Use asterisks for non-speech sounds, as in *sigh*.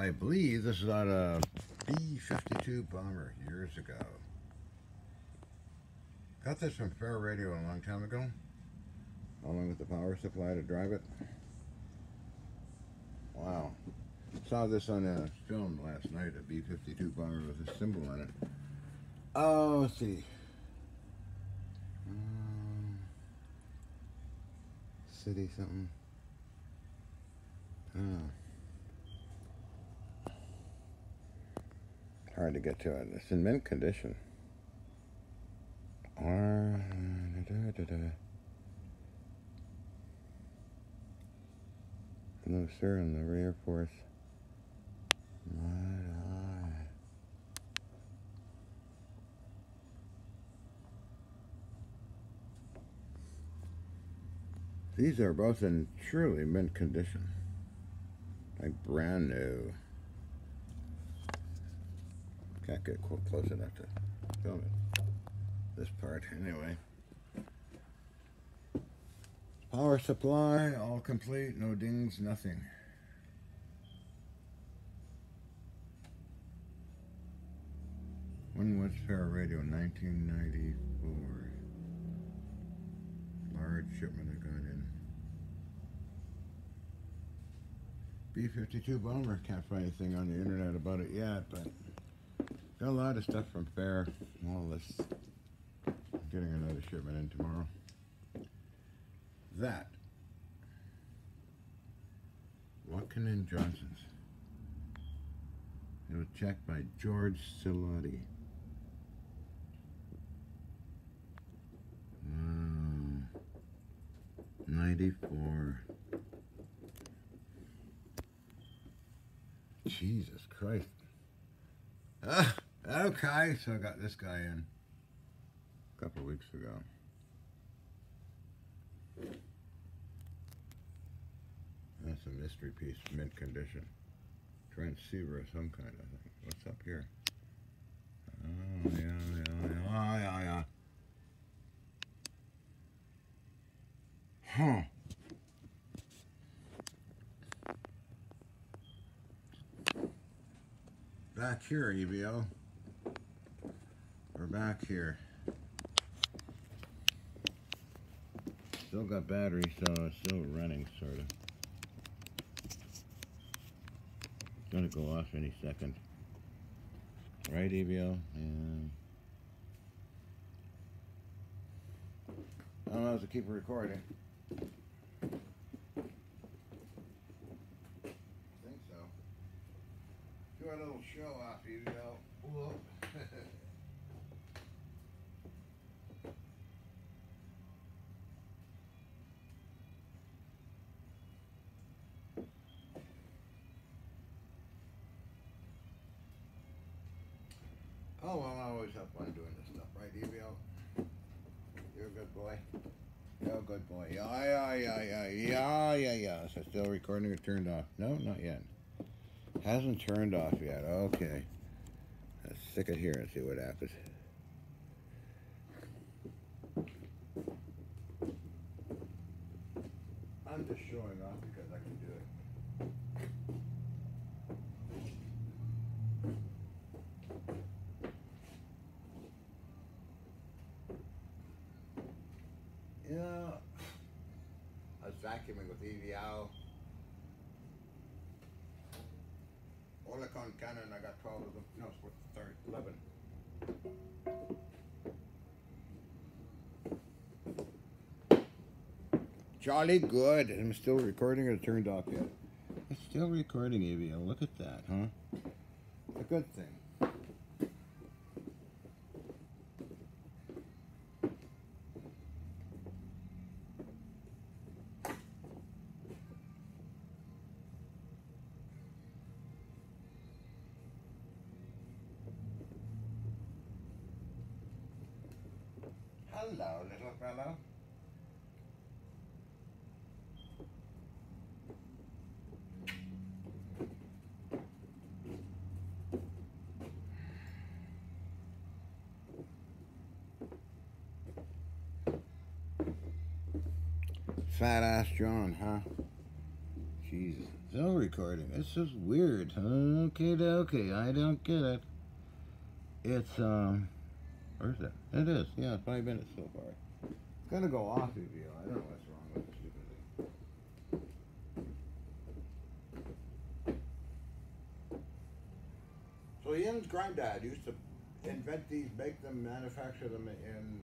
I believe this is on a B-52 bomber years ago. Got this from Fair Radio a long time ago, along with the power supply to drive it. Wow. Saw this on a film last night, a B-52 bomber with a symbol on it. Oh, let's see. Um, city something. Oh. Hard to get to it. It's in mint condition. Or, da, da, da, No, sir, in the Air Force. These are both in truly mint condition. Like brand new. Can't get close enough to film it. This part, anyway. Power supply, all complete, no dings, nothing. When was Fair Radio? 1994. Large shipment that got in. B-52 bomber. Can't find anything on the internet about it yet, but got a lot of stuff from Fair. All this. Getting another shipment in tomorrow. That. Watkin and Johnson's. It was checked by George Silotti. Wow. 94. Jesus Christ. Ah, okay, so I got this guy in a couple weeks ago. That's a mystery piece, mint condition. Transceiver of some kind, I think. What's up here? Oh, yeah, yeah, yeah, oh, yeah, yeah. Huh. Back here, EVO. Back here. Still got battery, so it's still running, sort of. It's Gonna go off any second. Right, EVO? Yeah. I don't know if to keep recording. do a little show off, know. Whoop. *laughs* Oh, well, I always have fun doing this stuff, right, Evio? You're a good boy. You're a good boy. Yeah, yeah, yeah, yeah, yeah, yeah, yeah. So still recording or turned off? No, not yet. Hasn't turned off yet. Okay. Let's stick it here and see what happens. I'm just showing off because I can do it. Yeah. I was vacuuming with EVO. Oerlikon Cannon, I got 12 of them. No, it's 30, 11. Jolly good. I'm still recording or turned off yet? It's still recording, AVO. Look at that, huh? A good thing. Hello, little fellow. Fat ass John, huh? Jesus. Still recording. This is weird. Okay, okay. I don't get it. It's um, where's it? It is. Yeah, five minutes so far. It's gonna go off if you. I don't know what's wrong with this stupid thing. So Ian's granddad used to invent these, make them, manufacture them in